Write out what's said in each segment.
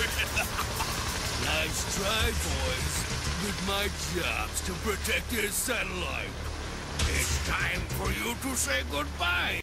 nice try, boys. But my job's to protect your satellite. It's time for you to say goodbye.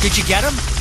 Did you get him?